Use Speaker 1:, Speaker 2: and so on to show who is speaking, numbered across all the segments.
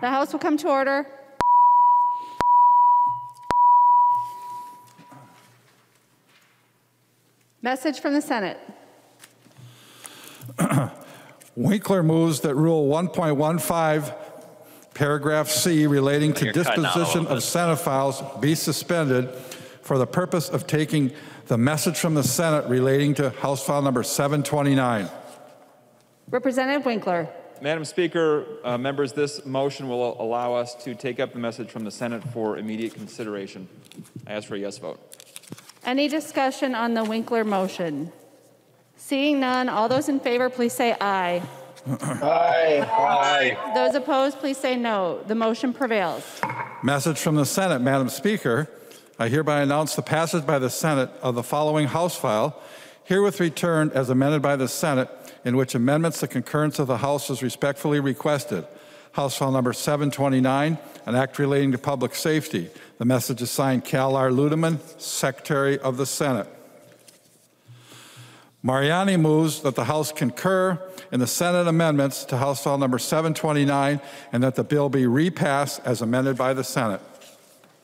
Speaker 1: The House will come to order. Message from the Senate.
Speaker 2: Winkler moves that Rule 1.15, paragraph C relating to
Speaker 3: You're cutting out all
Speaker 2: disposition
Speaker 3: of
Speaker 2: of. Senate files be suspended for the purpose of taking the message from the Senate relating to House File Number 729.
Speaker 1: Representative Winkler.
Speaker 4: Madam Speaker, uh, members, this motion will allow us to take up the message from the Senate for immediate consideration. I ask for a yes vote.
Speaker 1: Any discussion on the Winkler motion? Seeing none, all those in favor, please say aye.
Speaker 3: Aye. Aye.
Speaker 1: Those opposed, please say no. The motion prevails.
Speaker 2: Message from the Senate, Madam Speaker. I hereby announce the passage by the Senate of the following House file, herewith returned as amended by the Senate, in which amendments the concurrence of the House is respectfully requested. House File Number 729, an act relating to public safety. The message is signed Cal R. Ludeman, Secretary of the Senate. Mariani moves that the House concur in the Senate amendments to House File Number 729 and that the bill be repassed as amended by the Senate.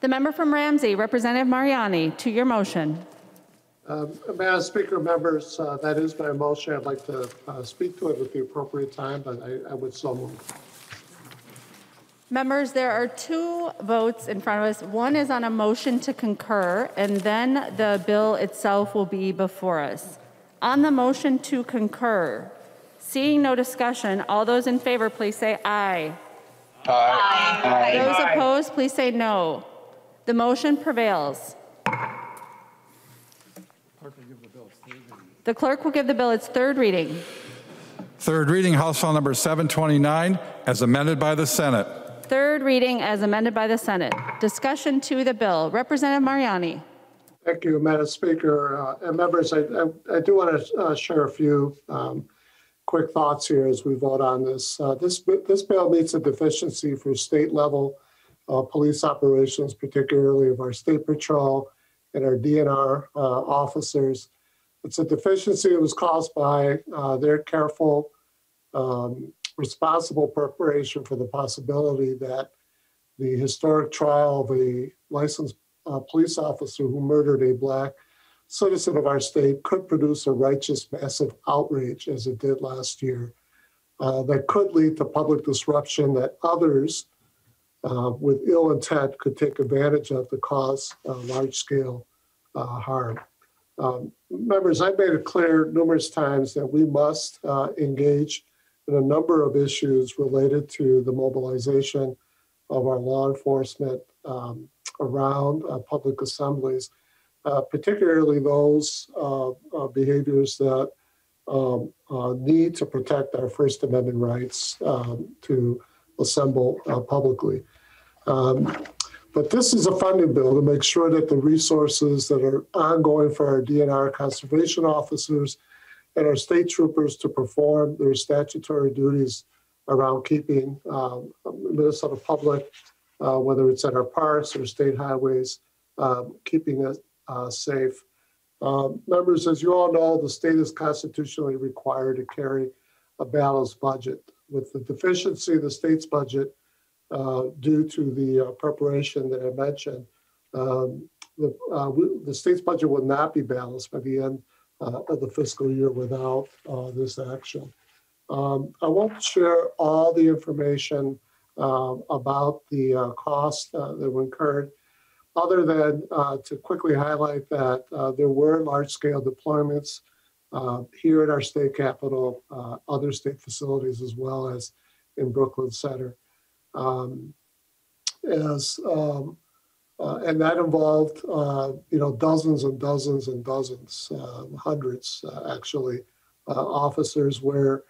Speaker 1: The member from Ramsey, Representative Mariani, to your motion.
Speaker 5: Madam Speaker, members, uh, that is my motion. I'd like to uh, speak to it at the appropriate time, but I I would so move.
Speaker 1: Members, there are two votes in front of us. One is on a motion to concur, and then the bill itself will be before us. On the motion to concur, seeing no discussion, all those in favor, please say aye aye. Those opposed, please say no. The motion prevails. The clerk will give the bill its third reading.
Speaker 2: Third reading, House File Number 729, as amended by the Senate.
Speaker 1: Third reading as amended by the Senate. Discussion to the bill. Representative Mariani.
Speaker 5: Thank you, Madam Speaker. Uh, And members, I I- I do want to share a few um, quick thoughts here as we vote on this. Uh, This this bill meets a deficiency for state-level uh, police operations, particularly of our State Patrol and our DNR uh, officers. It's a deficiency that was caused by uh, their careful, um, responsible preparation for the possibility that the historic trial of a licensed uh, police officer who murdered a black citizen of our state could produce a righteous massive outrage as it did last year uh, that could lead to public disruption that others uh, with ill intent could take advantage of to cause uh, large scale uh, harm. Um, members, I've made it clear numerous times that we must uh, engage in a number of issues related to the mobilization of our law enforcement um, around uh, public assemblies, uh, particularly those uh, uh, behaviors that um, uh, need to protect our First Amendment rights um, to assemble publicly. Um, but this is a funding bill to make sure that the resources that are ongoing for our DNR conservation officers and our state troopers to perform their statutory duties around keeping um, Minnesota public uh, whether it's at our parks or state highways, um, keeping us uh, safe. Um, members, as you all know, the state is constitutionally required to carry a balanced budget. With the deficiency of the state's budget due to the uh, preparation that I mentioned, um, the, uh, we- the state's budget will not be balanced by the end uh, of the fiscal year without uh, this action. Um, I won't share all the information um, about the uh, costs uh, that were incurred, other than uh, to quickly highlight that uh, there were large-scale deployments uh, here at our state capitol, uh, other state facilities, as well as in Brooklyn Center. Um, As, um, uh, and that involved, uh, you know, dozens and dozens and dozens, uh, hundreds, actually, uh, officers where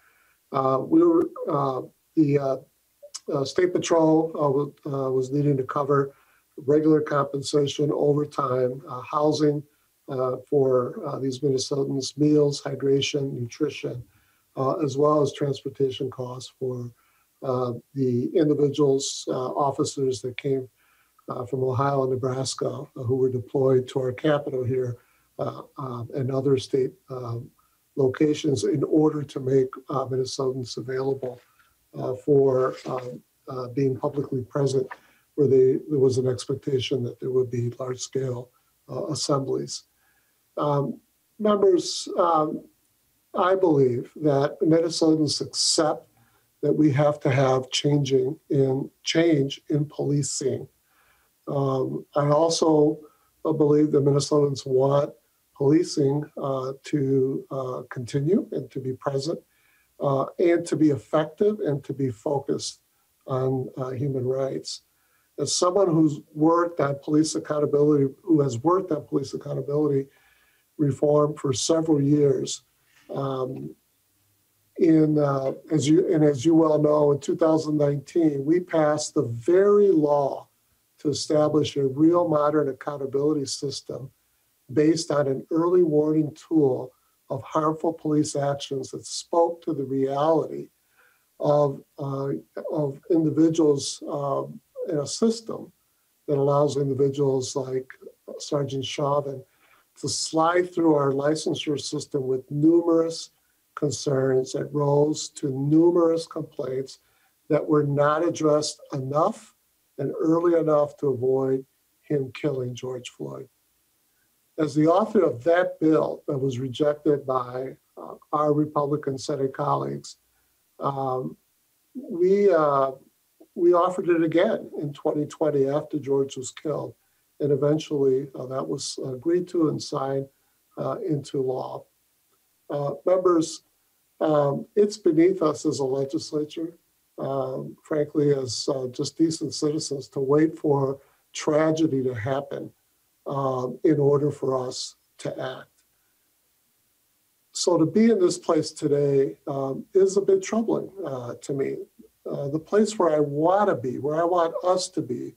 Speaker 5: uh, we were, uh, the State Patrol was, was needing to cover regular compensation, overtime, housing for these Minnesotans, meals, hydration, nutrition, as well as transportation costs for the individuals, uh, officers that came uh, from Ohio and Nebraska uh, who were deployed to our capital here uh, um, and other state um, locations in order to make uh, Minnesotans available uh, for um, uh, being publicly present where they, there was an expectation that there would be large-scale uh, assemblies. Um, Members, um, I believe that Minnesotans accept that we have to have changing in change in policing. Um, I also uh, believe that Minnesotans want policing uh, to uh, continue and to be present uh, and to be effective and to be focused on uh, human rights. As someone who's worked on police accountability, who has worked on police accountability reform for several years, um, in uh, as you and as you well know, in 2019, we passed the very law to establish a real modern accountability system based on an early warning tool of harmful police actions that spoke to the reality of uh, of individuals um, in a system that allows individuals like Sergeant Chauvin to slide through our licensure system with numerous concerns that rose to numerous complaints that were not addressed enough and early enough to avoid him killing George Floyd. As the author of that bill that was rejected by uh, our Republican Senate colleagues, um, we uh, we offered it again in 2020 after George was killed, and eventually uh, that was agreed to and signed uh, into law. Uh, members, um, it's beneath us as a legislature, um, frankly, as uh, just decent citizens, to wait for tragedy to happen um, in order for us to act. So to be in this place today um, is a bit troubling uh, to me. Uh, the place where I want to be, where I want us to be,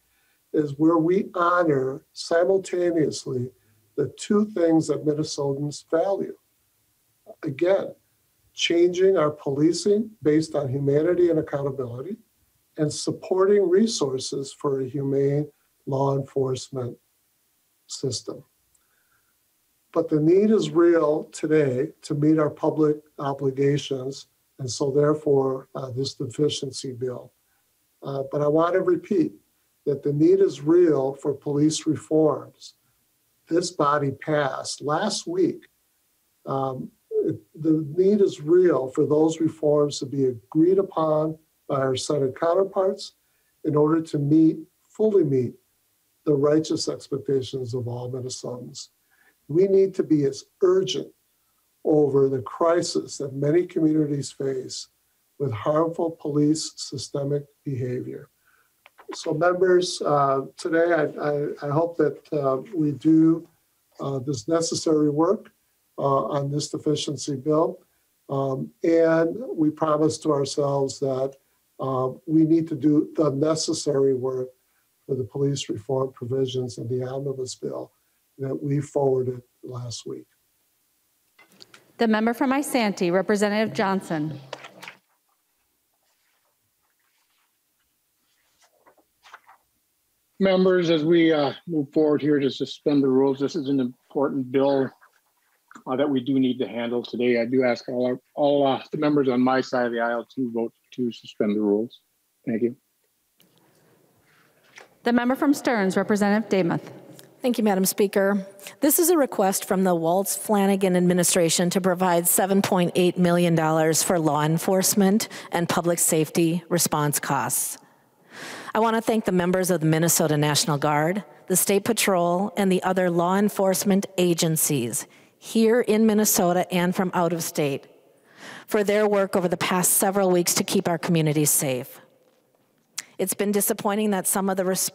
Speaker 5: is where we honor simultaneously the two things that Minnesotans value. Again, changing our policing based on humanity and accountability, and supporting resources for a humane law enforcement system. But the need is real today to meet our public obligations, and so therefore uh, this deficiency bill. Uh, but I want to repeat that the need is real for police reforms. This body passed last week. Um, the need is real for those reforms to be agreed upon by our Senate counterparts in order to meet, fully meet, the righteous expectations of all Minnesotans. We need to be as urgent over the crisis that many communities face with harmful police systemic behavior. So, members, uh, today I, I, I, hope that uh, we do uh, this necessary work on this deficiency bill. Um, and we promise to ourselves that uh, we need to do the necessary work for the police reform provisions in the omnibus bill that we forwarded last week.
Speaker 1: The member from Isanti, Representative Johnson.
Speaker 3: Members, as we uh, move forward here to suspend the rules, this is an important bill uh, that we do need to handle today. I do ask all our, all uh, the members on my side of the aisle to vote to suspend the rules. Thank you.
Speaker 1: The member from Stearns, Representative Demuth.
Speaker 6: Thank you, Madam Speaker. This is a request from the Walz Flanagan administration to provide $7.8 million for law enforcement and public safety response costs. I want to thank the members of the Minnesota National Guard, the State Patrol, and the other law enforcement agencies here in Minnesota and from out of state for their work over the past several weeks to keep our communities safe. It's been disappointing that some of the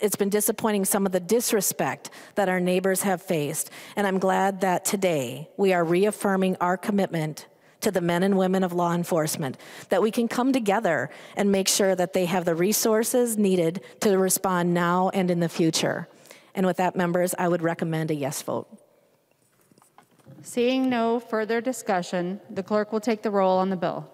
Speaker 6: it's been disappointing some of the disrespect that our neighbors have faced. And I'm glad that today we are reaffirming our commitment to the men and women of law enforcement, that we can come together and make sure that they have the resources needed to respond now and in the future. And with that, members, I would recommend a yes vote.
Speaker 1: Seeing no further discussion, the clerk will take the roll on the bill.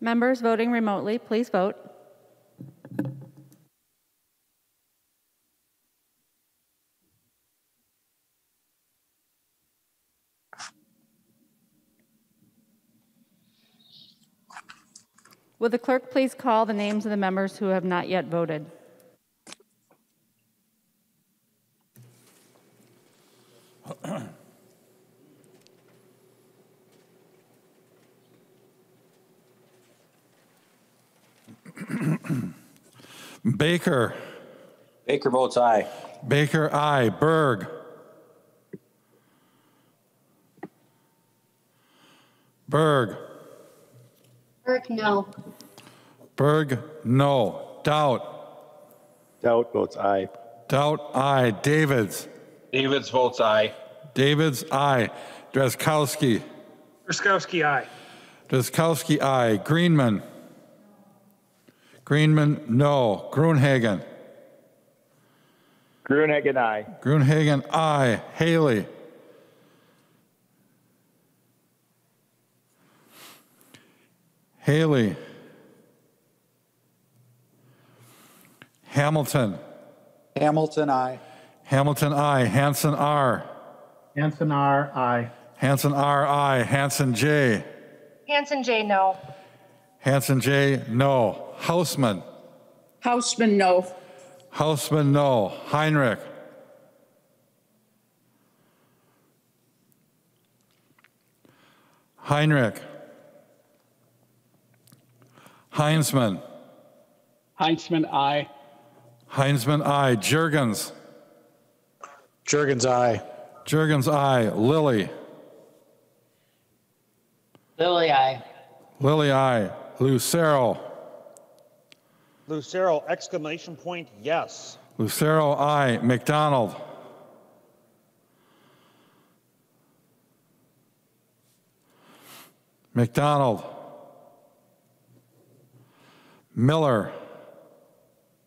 Speaker 1: Members voting remotely, please vote. Will the clerk please call the names of the members who have not yet voted?
Speaker 2: Baker.
Speaker 7: Baker votes aye.
Speaker 2: Baker, I. Berg. Berg.
Speaker 8: Berg, no.
Speaker 2: Berg, no. Daudt.
Speaker 7: Daudt votes aye.
Speaker 2: Daudt, I. Davids.
Speaker 7: Davids votes aye.
Speaker 2: Davids, I. Drazkowski.
Speaker 9: Dreskowski, aye.
Speaker 2: Drazkowski, I. Greenman. Greenman, no. Grunhagen.
Speaker 7: Gruenhagen, aye.
Speaker 2: Gruenhagen, I. Haley. Haley. Hamilton.
Speaker 10: Hamilton, I.
Speaker 2: Hamilton, I. Hanson, R.
Speaker 9: Hanson, R, aye.
Speaker 2: Hanson, R, I. Hanson, J.
Speaker 8: Hanson, J, no.
Speaker 2: Hanson, J, no. Hausman.
Speaker 11: Houseman, no.
Speaker 2: Hausman, no. Heinrich. Heinrich. Heintzeman.
Speaker 9: Heintzeman, aye.
Speaker 2: Heintzeman, I. Jurgens.
Speaker 7: Jurgens, aye.
Speaker 2: Jurgens, I. Lillie.
Speaker 11: Lillie, I.
Speaker 2: Lillie, I. Lucero.
Speaker 12: Lucero, exclamation point, yes.
Speaker 2: Lucero, I. McDonald. McDonald. Miller.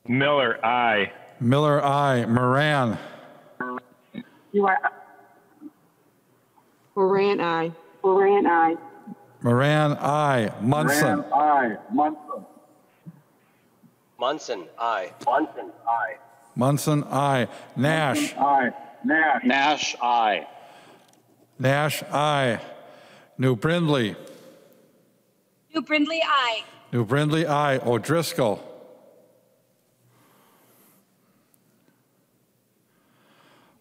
Speaker 7: Miller, aye.
Speaker 2: Miller, I. Moran.
Speaker 11: You are. Moran, I. Moran, I.
Speaker 2: Moran, I. Munson.
Speaker 3: Aye. Munson.
Speaker 7: Munson, aye. Munson, aye.
Speaker 2: Munson, I. Nash.
Speaker 3: Aye. Nash.
Speaker 7: Nash, aye.
Speaker 2: Nash, I. Neu Brindley.
Speaker 8: Neu Brindley, aye.
Speaker 2: Neu Brindley, I. O'Driscoll.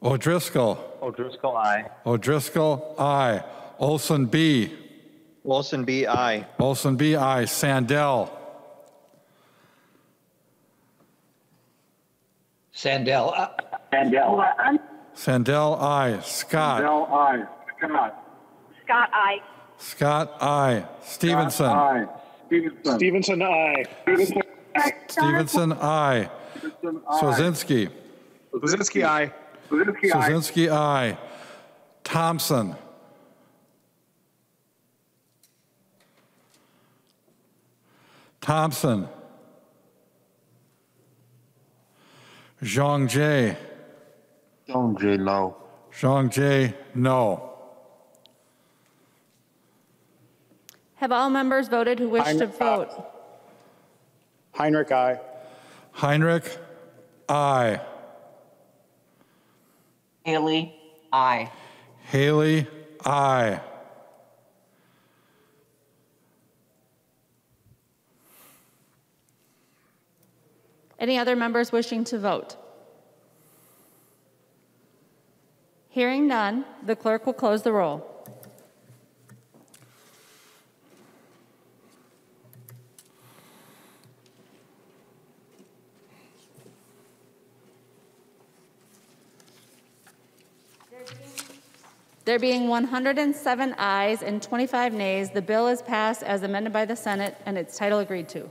Speaker 2: O'Driscoll.
Speaker 7: O'Driscoll, aye.
Speaker 2: O'Driscoll, I. Olson B.
Speaker 7: Olson, B, aye.
Speaker 2: Olson B. I. Sandell.
Speaker 10: Sandell, uh,
Speaker 3: Sandell.
Speaker 2: Sandell, I. Scott.
Speaker 3: Sandell, aye. Scott.
Speaker 8: Scott, aye.
Speaker 2: Scott, I. Stephenson.
Speaker 3: Aye. Stephenson.
Speaker 9: Stephenson, aye.
Speaker 3: Stephenson.
Speaker 2: Stephenson, I.
Speaker 3: Stephenson, aye.
Speaker 2: Swedzinski.
Speaker 7: Swedzinski, aye.
Speaker 3: Swedzinski.
Speaker 2: Swedzinski, I. Thompson. Thompson. Xiong J.
Speaker 7: Xiong J, no.
Speaker 2: Xiong J, no.
Speaker 1: Have all members voted who wish to
Speaker 9: Heinrich, aye.
Speaker 1: vote?
Speaker 7: Heinrich, aye.
Speaker 2: Heinrich, I.
Speaker 11: Haley, I.
Speaker 2: Haley, I.
Speaker 1: Any other members wishing to vote? Hearing none, the clerk will close the roll. There being 107 ayes and 25 nays, the bill is passed as amended by the Senate and its title agreed to.